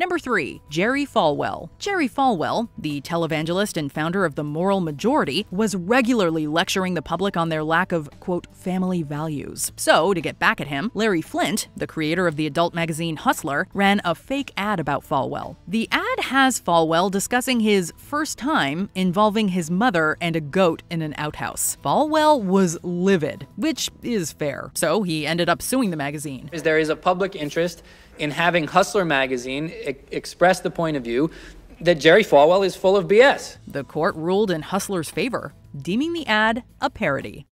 Number 3. Jerry Falwell. Jerry Falwell, the televangelist and founder of the Moral Majority, was regularly lecturing the public on their lack of, quote, family values. So, to get back at him, Larry Flynt, the creator of the adult magazine Hustler, ran a fake ad about Falwell. The ad has Falwell discussing his first time involving his mother and a goat in an outhouse. Falwell was livid, which is fair, so he ended up suing the magazine. There is a public interest in having Hustler magazine express the point of view that Jerry Falwell is full of BS. The court ruled in Hustler's favor, deeming the ad a parody.